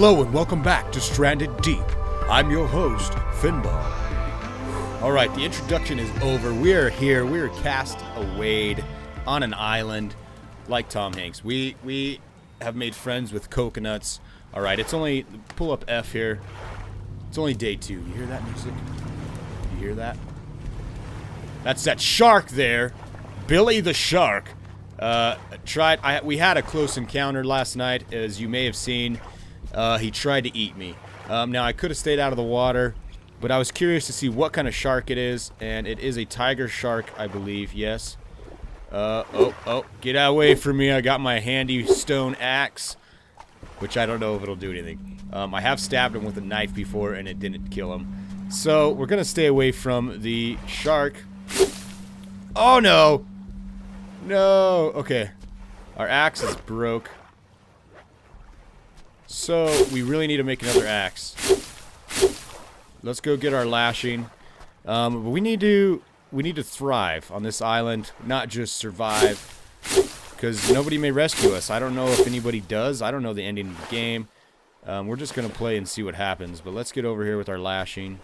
Hello and welcome back to Stranded Deep. I'm your host, Finnball. All right, the introduction is over. We are here. We are cast away on an island, like Tom Hanks. We we have made friends with coconuts. All right, it's only pull up F here. It's only day two. You hear that music? You hear that? That's that shark there, Billy the shark. Uh, tried. I we had a close encounter last night, as you may have seen. Uh, he tried to eat me. Um, now I could have stayed out of the water, but I was curious to see what kind of shark it is, and it is a tiger shark, I believe. Yes. Uh, oh, oh, get away from me. I got my handy stone axe, which I don't know if it'll do anything. Um, I have stabbed him with a knife before, and it didn't kill him. So, we're going to stay away from the shark. Oh, no. No. Okay. Our axe is broke. So, we really need to make another axe. Let's go get our lashing. Um, but we need to we need to thrive on this island, not just survive. Because nobody may rescue us. I don't know if anybody does. I don't know the ending of the game. Um, we're just going to play and see what happens. But let's get over here with our lashing.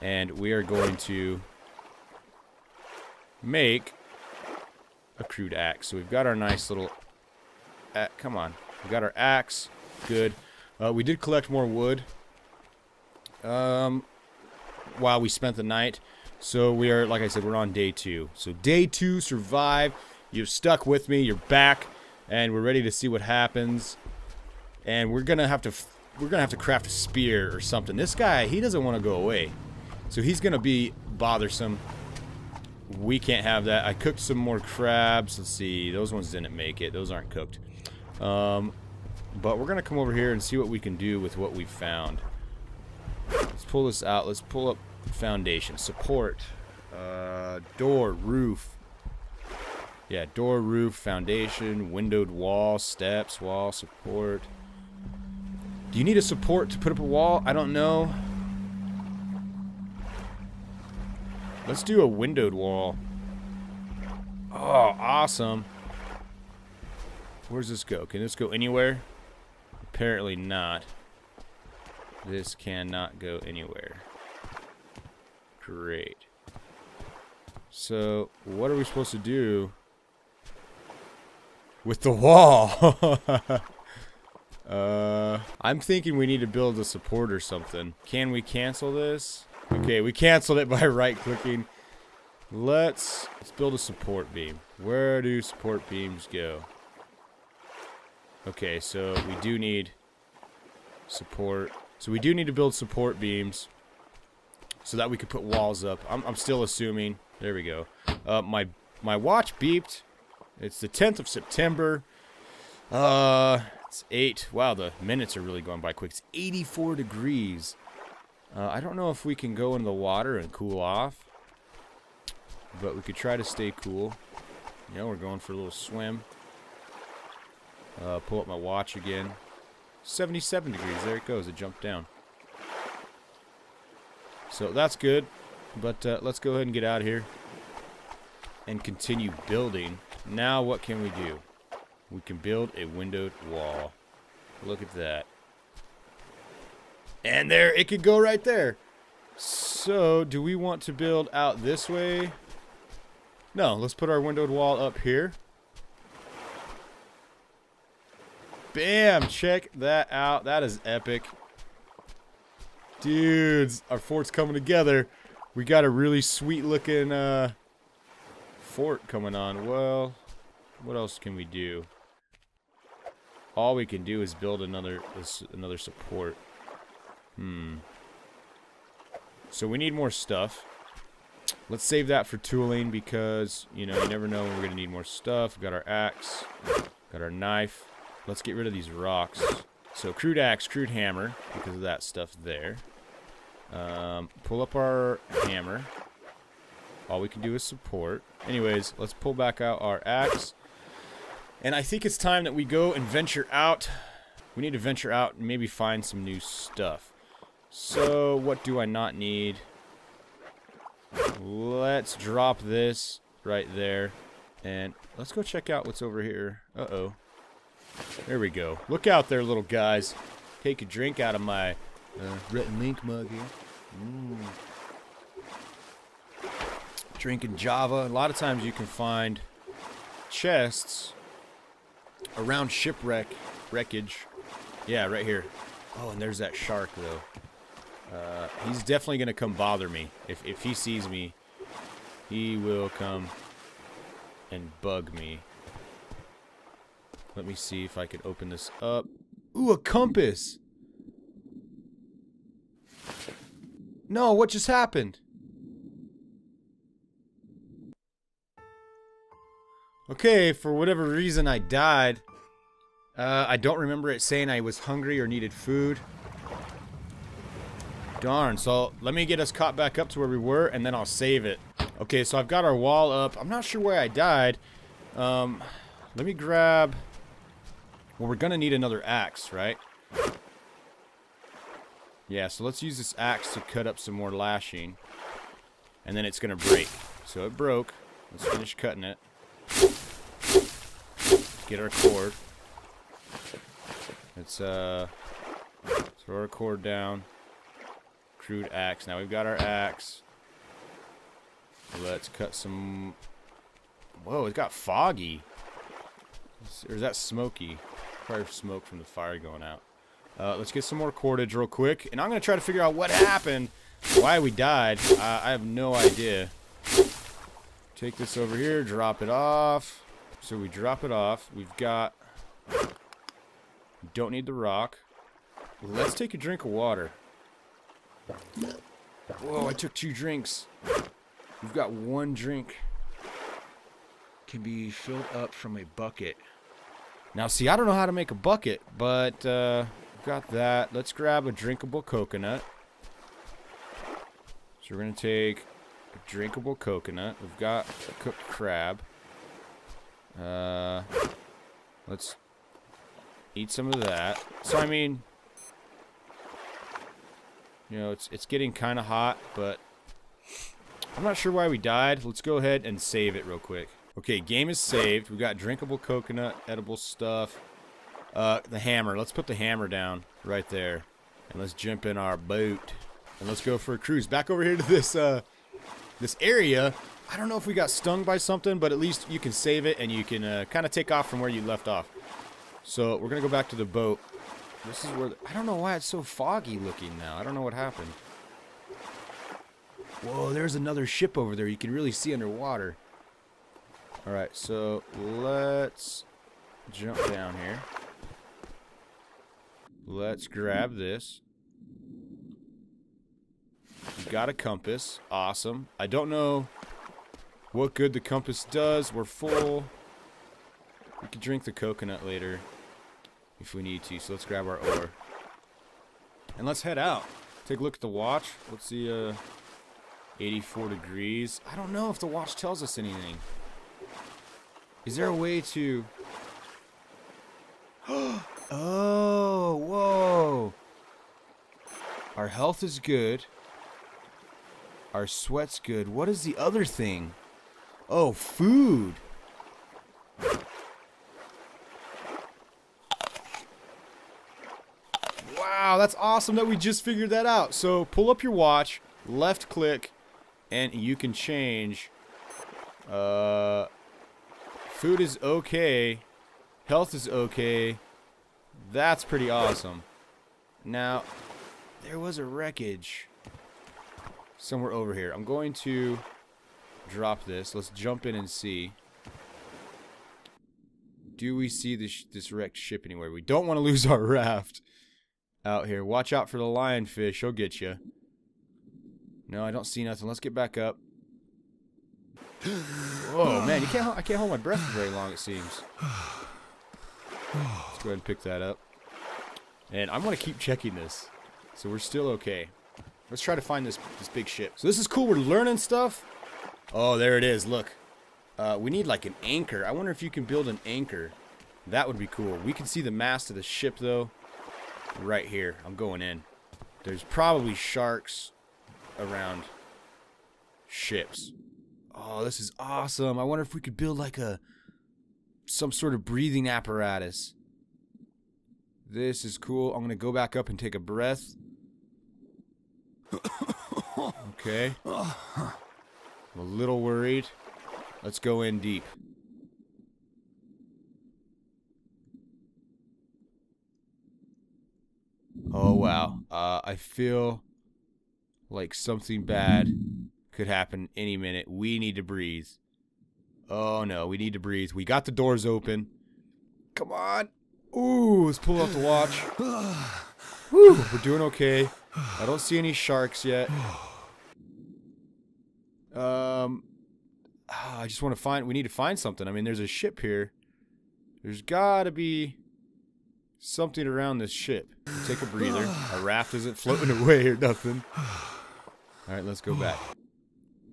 And we are going to make a crude axe. So we've got our nice little... Uh, come on. We got our axe. Good. Uh, we did collect more wood. Um, while we spent the night. So we are, like I said, we're on day two. So day two, survive. You've stuck with me. You're back, and we're ready to see what happens. And we're gonna have to, we're gonna have to craft a spear or something. This guy, he doesn't want to go away, so he's gonna be bothersome. We can't have that. I cooked some more crabs. Let's see. Those ones didn't make it. Those aren't cooked. Um, but we're gonna come over here and see what we can do with what we found. Let's pull this out. Let's pull up foundation. Support. Uh, door, roof. Yeah, door, roof, foundation, windowed wall, steps, wall, support. Do you need a support to put up a wall? I don't know. Let's do a windowed wall. Oh, awesome. Where's this go? Can this go anywhere? Apparently not. This cannot go anywhere. Great. So, what are we supposed to do with the wall? uh, I'm thinking we need to build a support or something. Can we cancel this? Okay, we canceled it by right-clicking. Let's, let's build a support beam. Where do support beams go? Okay, so we do need support. So we do need to build support beams so that we could put walls up. I'm, I'm still assuming. There we go. Uh, my my watch beeped. It's the 10th of September. Uh, it's 8. Wow, the minutes are really going by quick. It's 84 degrees. Uh, I don't know if we can go in the water and cool off. But we could try to stay cool. You know, we're going for a little swim. Uh, pull up my watch again. 77 degrees. There it goes. It jumped down. So that's good. But uh, let's go ahead and get out of here. And continue building. Now what can we do? We can build a windowed wall. Look at that. And there, it could go right there. So, do we want to build out this way? No, let's put our windowed wall up here. Bam! Check that out. That is epic. Dudes, our fort's coming together. We got a really sweet looking uh, fort coming on. Well, what else can we do? All we can do is build another another support. Hmm. So we need more stuff. Let's save that for tooling because, you know, you never know when we're going to need more stuff. We've Got our axe. Got our knife. Let's get rid of these rocks. So crude axe, crude hammer, because of that stuff there. Um, pull up our hammer. All we can do is support. Anyways, let's pull back out our axe. And I think it's time that we go and venture out. We need to venture out and maybe find some new stuff. So, what do I not need? Let's drop this right there. And let's go check out what's over here. Uh-oh. There we go. Look out there, little guys. Take a drink out of my uh, Rhett and Link mug here. Mm. Drinking Java. A lot of times you can find chests around shipwreck wreckage. Yeah, right here. Oh, and there's that shark though. Uh, he's definitely gonna come bother me. If if he sees me, he will come and bug me. Let me see if I can open this up. Ooh, a compass! No, what just happened? Okay, for whatever reason I died. Uh, I don't remember it saying I was hungry or needed food. Darn, so let me get us caught back up to where we were, and then I'll save it. Okay, so I've got our wall up. I'm not sure where I died. Um, let me grab... Well, we're gonna need another axe, right? Yeah, so let's use this axe to cut up some more lashing. And then it's gonna break. So it broke. Let's finish cutting it. Get our cord. Let's uh throw our cord down. Crude axe. Now we've got our axe. Let's cut some. Whoa, it got foggy. Or is that smoky? Probably smoke from the fire going out. Uh, let's get some more cordage real quick. And I'm going to try to figure out what happened. Why we died. Uh, I have no idea. Take this over here. Drop it off. So we drop it off. We've got... Don't need the rock. Let's take a drink of water. Whoa, I took two drinks. We've got one drink. Can be filled up from a bucket. Now, see, I don't know how to make a bucket, but uh, got that. Let's grab a drinkable coconut. So we're going to take a drinkable coconut. We've got a cooked crab. Uh, let's eat some of that. So, I mean, you know, it's, it's getting kind of hot, but I'm not sure why we died. Let's go ahead and save it real quick. Okay, game is saved. We got drinkable coconut, edible stuff. Uh, the hammer. Let's put the hammer down right there. And let's jump in our boat. And let's go for a cruise. Back over here to this, uh, this area. I don't know if we got stung by something, but at least you can save it and you can uh, kind of take off from where you left off. So we're going to go back to the boat. This is where... The, I don't know why it's so foggy looking now. I don't know what happened. Whoa, there's another ship over there. You can really see underwater. Alright, so let's jump down here. Let's grab this. Got a compass. Awesome. I don't know what good the compass does. We're full. We could drink the coconut later if we need to. So let's grab our oar. And let's head out. Take a look at the watch. Let's see, uh, 84 degrees. I don't know if the watch tells us anything. Is there a way to... oh, whoa. Our health is good. Our sweat's good. What is the other thing? Oh, food. Wow, that's awesome that we just figured that out. So pull up your watch, left click, and you can change uh, Food is okay. Health is okay. That's pretty awesome. Now, there was a wreckage somewhere over here. I'm going to drop this. Let's jump in and see. Do we see this, this wrecked ship anywhere? We don't want to lose our raft out here. Watch out for the lionfish. He'll get you. No, I don't see nothing. Let's get back up. Whoa, man, you can't. I can't hold my breath for very long. It seems. Let's go ahead and pick that up. And I'm gonna keep checking this, so we're still okay. Let's try to find this this big ship. So this is cool. We're learning stuff. Oh, there it is. Look, uh, we need like an anchor. I wonder if you can build an anchor. That would be cool. We can see the mast of the ship though. Right here. I'm going in. There's probably sharks around ships. Oh, this is awesome. I wonder if we could build like a some sort of breathing apparatus. This is cool. I'm going to go back up and take a breath. Okay. I'm a little worried. Let's go in deep. Oh, wow. Uh, I feel like something bad could happen any minute. We need to breathe. Oh, no. We need to breathe. We got the doors open. Come on. Ooh, let's pull out the watch. Whew, we're doing okay. I don't see any sharks yet. Um, ah, I just want to find. We need to find something. I mean, there's a ship here. There's got to be something around this ship. Take a breather. Our raft isn't floating away or nothing. All right, let's go back.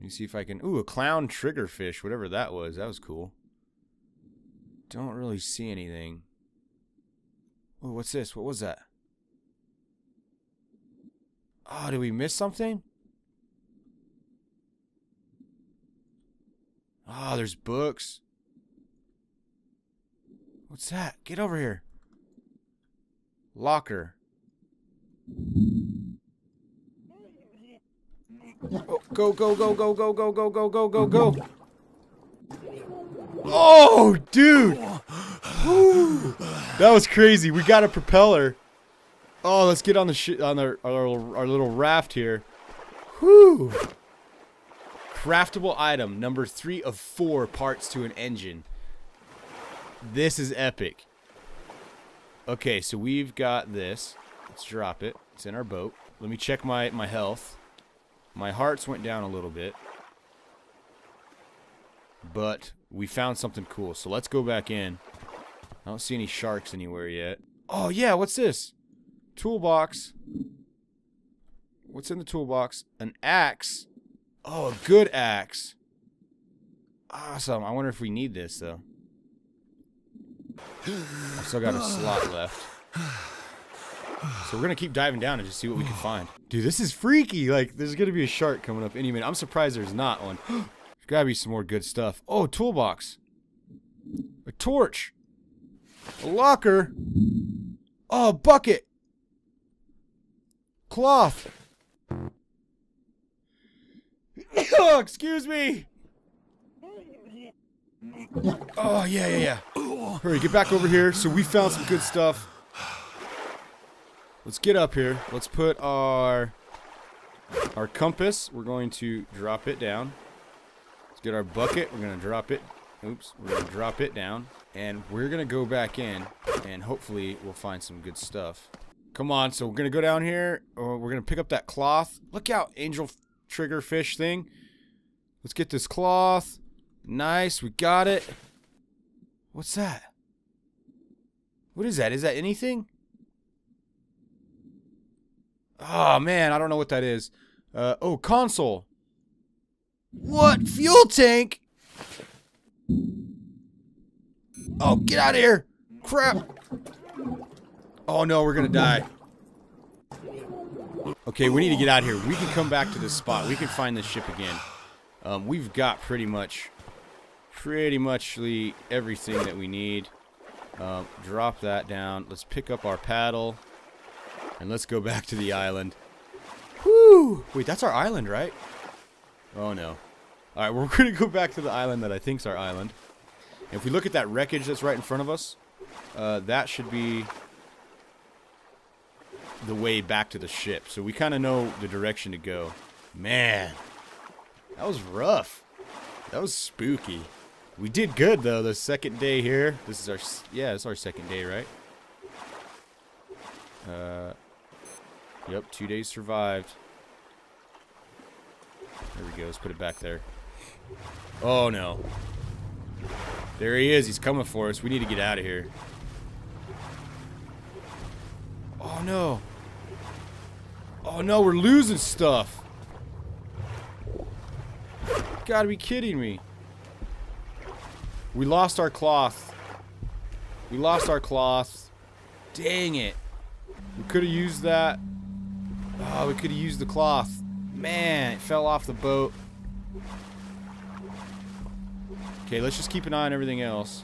Let me see if I can. Ooh, a clown triggerfish, whatever that was. That was cool. Don't really see anything. Oh, what's this? What was that? Oh, did we miss something? Oh, there's books. What's that? Get over here. Locker. Go, go, go, go, go, go, go, go, go, go, go. Oh, dude. That was crazy. We got a propeller. Oh, let's get on the sh on our, our our little raft here. Whew. Craftable item number three of four parts to an engine. This is epic. Okay, so we've got this. Let's drop it. It's in our boat. Let me check my my health. My hearts went down a little bit. But we found something cool. So let's go back in. I don't see any sharks anywhere yet. Oh, yeah, what's this? Toolbox. What's in the toolbox? An axe. Oh, a good axe. Awesome. I wonder if we need this, though. I still got a slot left. So we're going to keep diving down and just see what we can find. Dude, this is freaky. Like, there's going to be a shark coming up any minute. I'm surprised there's not one. there's got to be some more good stuff. Oh, toolbox. A torch. A locker. Oh, a bucket. Cloth. oh, excuse me. Oh, yeah, yeah, yeah. Hurry, get back over here. So we found some good stuff. Let's get up here. Let's put our our compass. We're going to drop it down. Let's get our bucket. We're going to drop it. Oops. We're going to drop it down. And we're going to go back in. And hopefully we'll find some good stuff. Come on. So we're going to go down here. Or we're going to pick up that cloth. Look out, angel trigger fish thing. Let's get this cloth. Nice. We got it. What's that? What is that? Is that anything? Oh, man. I don't know what that is. Uh, oh, console. What? Fuel tank? Oh, get out of here. Crap. Oh, no. We're to die. Okay, we need to get out of here. We can come back to this spot. We can find this ship again. Um, we've got pretty much, pretty much everything that we need. Um, drop that down. Let's pick up our paddle. And let's go back to the island. Whoo! Wait, that's our island, right? Oh, no. Alright, we're going to go back to the island that I think's our island. And if we look at that wreckage that's right in front of us, uh, that should be the way back to the ship. So we kind of know the direction to go. Man, that was rough. That was spooky. We did good, though, the second day here. This is our, yeah, it's our second day, right? Uh, yep, two days survived. There we go, let's put it back there. Oh, no. There he is, he's coming for us. We need to get out of here. Oh, no. Oh, no, we're losing stuff. Gotta be kidding me. We lost our cloth. We lost our cloth. Dang it. We could have used that. Oh, we could have used the cloth. Man, it fell off the boat. Okay, let's just keep an eye on everything else.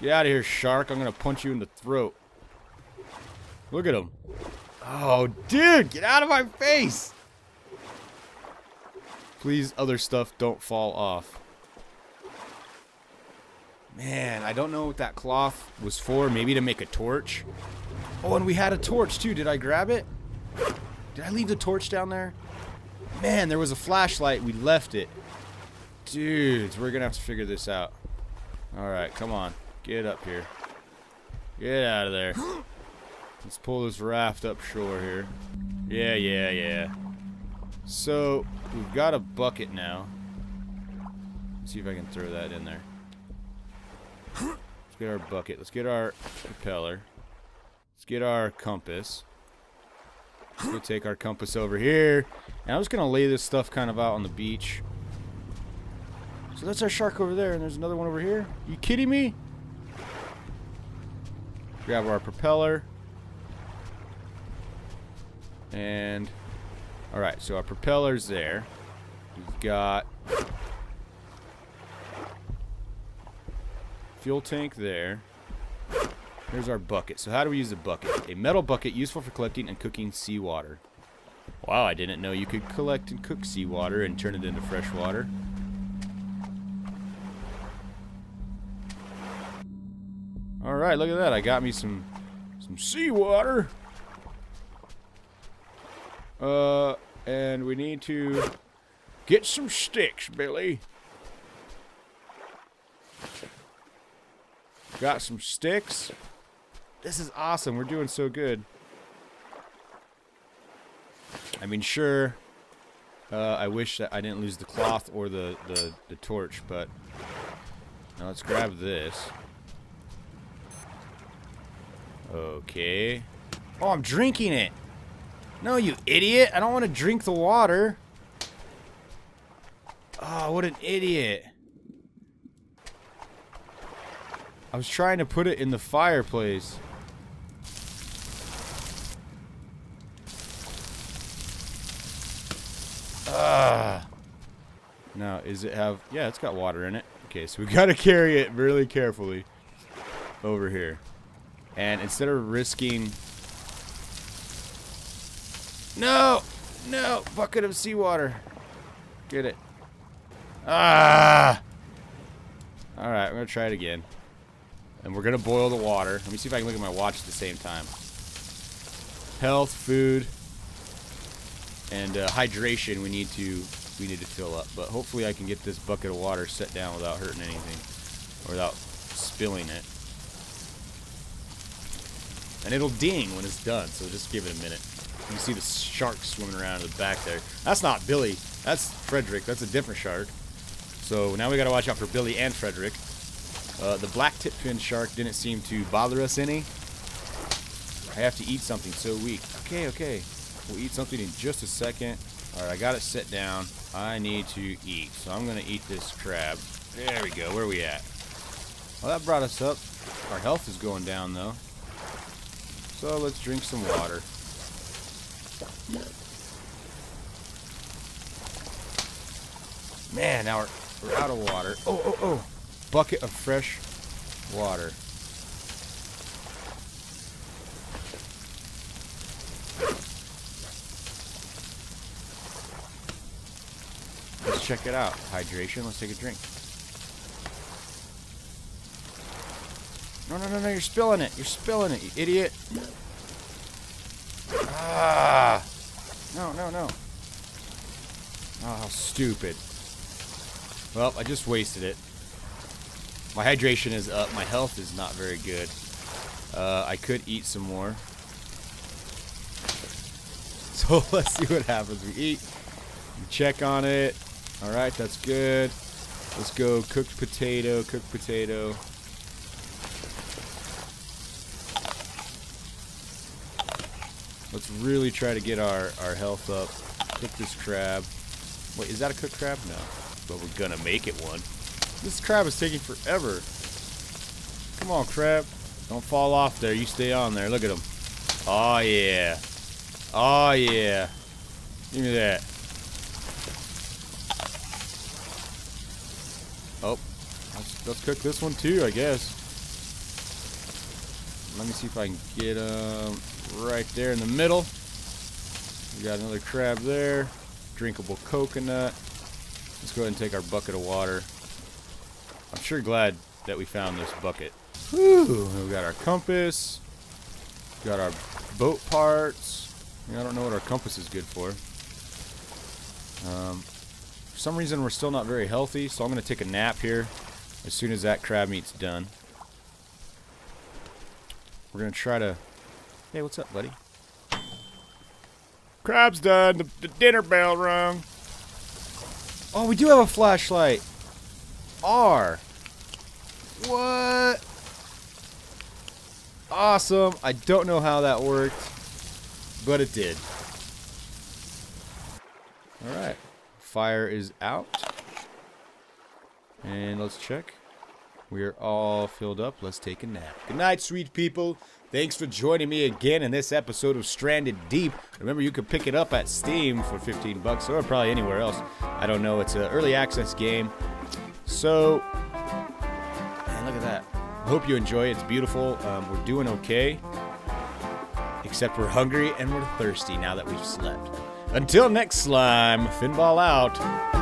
Get out of here, shark. I'm going to punch you in the throat. Look at him. Oh, dude, get out of my face. Please, other stuff don't fall off. Man, I don't know what that cloth was for. Maybe to make a torch. Oh, and we had a torch, too. Did I grab it? Did I leave the torch down there? Man, there was a flashlight. We left it. Dudes, we're going to have to figure this out. Alright, come on. Get up here. Get out of there. Let's pull this raft up shore here. Yeah, yeah, yeah. So, we've got a bucket now. Let's see if I can throw that in there. Let's get our bucket. Let's get our propeller. Let's get our compass. Let's go take our compass over here. And I'm just going to lay this stuff kind of out on the beach. So that's our shark over there, and there's another one over here. You kidding me? Grab our propeller. And, alright, so our propeller's there. We've got fuel tank there. Here's our bucket. So how do we use a bucket? A metal bucket useful for collecting and cooking seawater. Wow, I didn't know you could collect and cook seawater and turn it into fresh water. Alright, look at that. I got me some some seawater. Uh, and we need to get some sticks, Billy. Got some sticks. This is awesome. We're doing so good. I mean, sure, uh, I wish that I didn't lose the cloth or the, the, the torch, but now let's grab this. Okay. Oh, I'm drinking it. No, you idiot. I don't want to drink the water. Oh, what an idiot. I was trying to put it in the fireplace. Ah. Now, is it have... Yeah, it's got water in it. Okay, so we got to carry it really carefully over here. And instead of risking no! No! Bucket of seawater. Get it. Ah! Alright, I'm going to try it again. And we're going to boil the water. Let me see if I can look at my watch at the same time. Health, food, and uh, hydration we need to we need to fill up. But hopefully I can get this bucket of water set down without hurting anything. Or without spilling it. And it'll ding when it's done, so just give it a minute. You see the shark swimming around in the back there. That's not Billy. That's Frederick. That's a different shark. So now we got to watch out for Billy and Frederick. Uh, the black tip fin shark didn't seem to bother us any. I have to eat something so weak. Okay, okay. We'll eat something in just a second. Alright, I got it set down. I need to eat. So I'm going to eat this crab. There we go. Where are we at? Well, that brought us up. Our health is going down, though. So let's drink some water. Man, now we're, we're out of water. Oh, oh, oh. Bucket of fresh water. Let's check it out. Hydration. Let's take a drink. No, no, no, no. You're spilling it. You're spilling it, you idiot. Ah. No, no, no. Oh, how stupid. Well, I just wasted it. My hydration is up. My health is not very good. Uh, I could eat some more. So let's see what happens. We eat. We check on it. Alright, that's good. Let's go cooked potato, cooked potato. Let's really try to get our, our health up. Cook this crab. Wait, is that a cooked crab? No. But we're gonna make it one. This crab is taking forever. Come on, crab. Don't fall off there. You stay on there. Look at him. Oh, yeah. Oh, yeah. Give me that. Oh. Let's, let's cook this one, too, I guess. Let me see if I can get them right there in the middle. We got another crab there. Drinkable coconut. Let's go ahead and take our bucket of water. I'm sure glad that we found this bucket. Whew. We got our compass. Got our boat parts. I don't know what our compass is good for. Um, for some reason, we're still not very healthy, so I'm going to take a nap here as soon as that crab meat's done. We're going to try to... Hey, what's up, buddy? Crab's done. The, the dinner bell rung. Oh, we do have a flashlight. R. What? Awesome. I don't know how that worked, but it did. Alright. Fire is out. And let's check. We are all filled up. Let's take a nap. Good night, sweet people. Thanks for joining me again in this episode of Stranded Deep. Remember, you can pick it up at Steam for 15 bucks, or probably anywhere else. I don't know. It's an early access game. So, man, look at that. I hope you enjoy it. It's beautiful. Um, we're doing okay. Except we're hungry and we're thirsty now that we've slept. Until next slime, Finnball out.